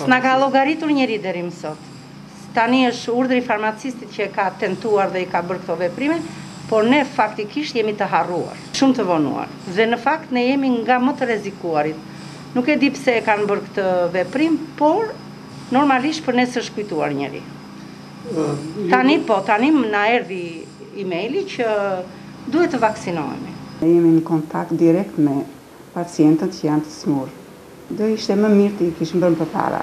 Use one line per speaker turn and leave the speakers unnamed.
S'na ka llogaritur njeri deri më sot. Tani është urdhri i farmacistit që e ka tentuar dhe i ka bërë këto veprime, por ne faktikisht jemi të harruar. Shumë të vonuar. Dhe në fakt ne jemi nga më të rrezikuarit. Nuk e di pse e kanë bërë këtë veprim, por normalisht për ne s'është kujtuar njeri. Tani po, tani na erdhi emaili që duhet të vaksinohemi.
Ne jemi në kontakt direkt me pacientët që janë të smur. Do ishte më mirë t'i kishim bërë më përpara.